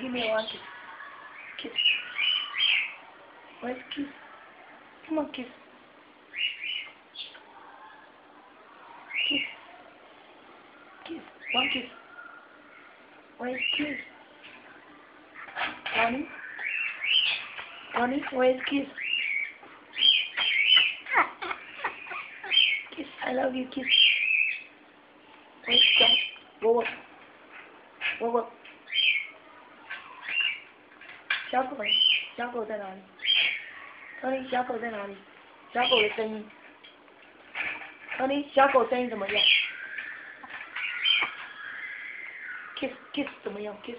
give me one kiss. Kiss. Where's kiss? Come on, kiss. Kiss. Kiss. One kiss. Where's kiss? Ronnie? Ronnie, where's kiss? Kiss. I love you, kiss. Where's kiss? Go work. Go work. 小狗，小狗在哪里？托尼，小狗在哪里？小狗的声音。托尼，小狗声音怎么样？kiss kiss 怎么样？kiss。